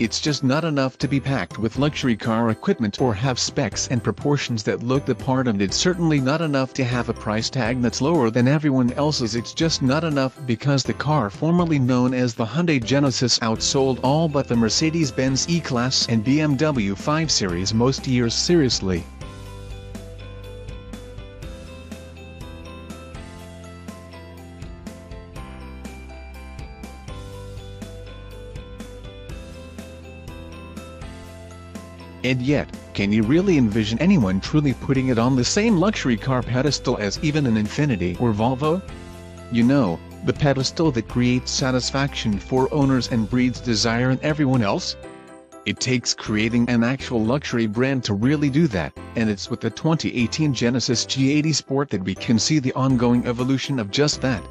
It's just not enough to be packed with luxury car equipment or have specs and proportions that look the part and it's certainly not enough to have a price tag that's lower than everyone else's it's just not enough because the car formerly known as the Hyundai Genesis outsold all but the Mercedes-Benz E-Class and BMW 5 Series most years seriously. And yet, can you really envision anyone truly putting it on the same luxury car pedestal as even an Infiniti or Volvo? You know, the pedestal that creates satisfaction for owners and breeds desire in everyone else? It takes creating an actual luxury brand to really do that, and it's with the 2018 Genesis G80 Sport that we can see the ongoing evolution of just that.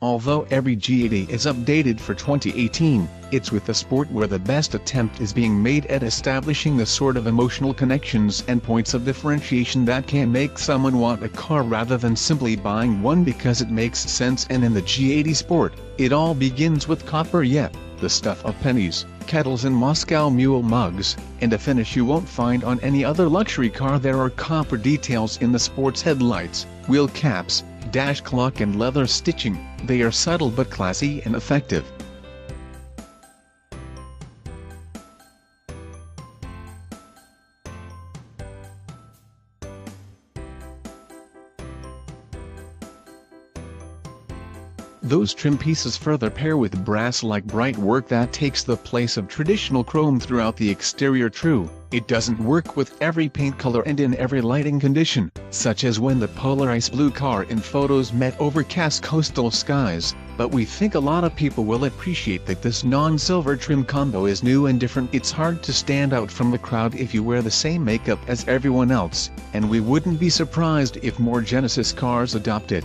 Although every G80 is updated for 2018, it's with the sport where the best attempt is being made at establishing the sort of emotional connections and points of differentiation that can make someone want a car rather than simply buying one because it makes sense. And in the G80 Sport, it all begins with copper. Yep, the stuff of pennies, kettles and Moscow Mule mugs, and a finish you won't find on any other luxury car. There are copper details in the sport's headlights, wheel caps, dash clock and leather stitching, they are subtle but classy and effective. Those trim pieces further pair with brass-like bright work that takes the place of traditional chrome throughout the exterior true, it doesn't work with every paint color and in every lighting condition, such as when the polarized blue car in photos met overcast coastal skies, but we think a lot of people will appreciate that this non-silver trim combo is new and different. It's hard to stand out from the crowd if you wear the same makeup as everyone else, and we wouldn't be surprised if more Genesis cars adopt it.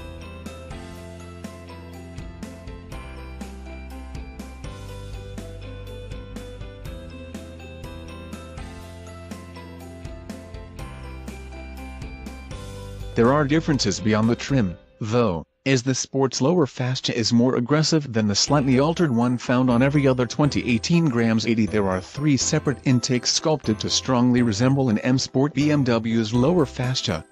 There are differences beyond the trim, though, as the sport's lower fascia is more aggressive than the slightly altered one found on every other 2018 G80 there are three separate intakes sculpted to strongly resemble an M Sport BMW's lower fascia,